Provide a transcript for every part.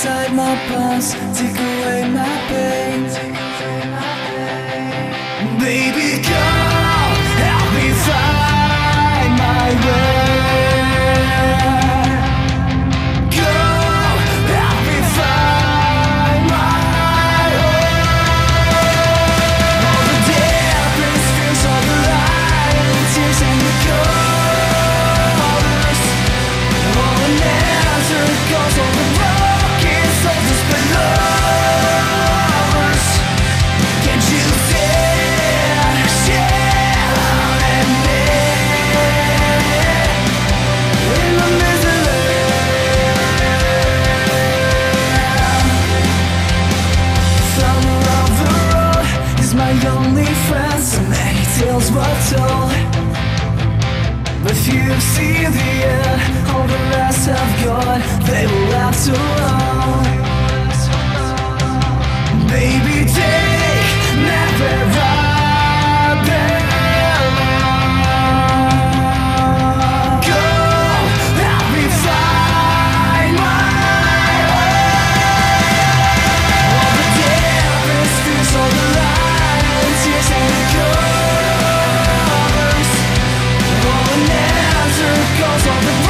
inside my bones Take away my pain. Baby, come only friends, so many tales were told. But few see the end, all the rest have gone. They were left alone. walls of the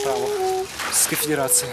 Право с конфедерацией.